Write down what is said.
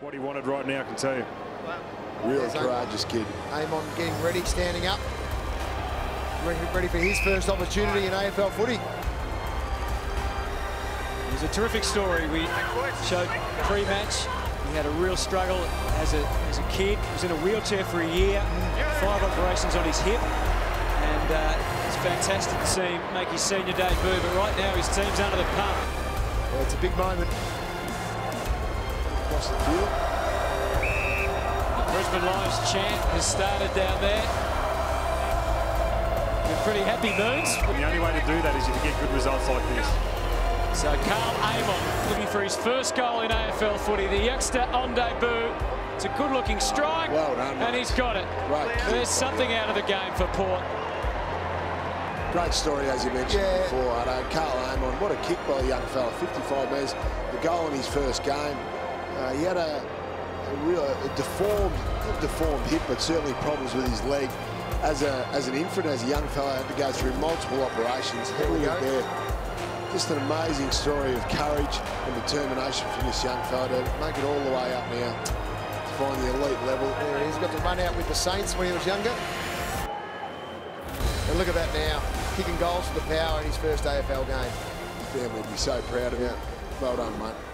what he wanted right now, I can tell you. Real courageous kid. Amon getting ready, standing up. Ready, ready for his first opportunity in AFL footy. It was a terrific story. We showed pre-match. He had a real struggle as a, as a kid. He was in a wheelchair for a year, five operations on his hip. And uh, it's fantastic to see him make his senior debut. But right now his team's under the pump. Yeah, it's a big moment. Across the field. The Brisbane Lions chant has started down there. With pretty happy moons. The only way to do that is if you get good results like this. So Karl Amon looking for his first goal in AFL footy. The youngster on debut. It's a good-looking strike. Well done, And he's got it. Great kick. There's something out of the game for Port. Great story, as you mentioned Yeah. before. I know Karl Amon, what a kick by the young fella, 55 metres. The goal in his first game. Uh, he had a, a real a deformed, not deformed hip, but certainly problems with his leg. As a as an infant, as a young fella, had to go through multiple operations. There we go. there. Just an amazing story of courage and determination from this young fella to make it all the way up now to find the elite level. There he is. Got to run out with the Saints when he was younger. And look at that now. Kicking goals for the power in his first AFL game. Family would be so proud of him. Well done, mate.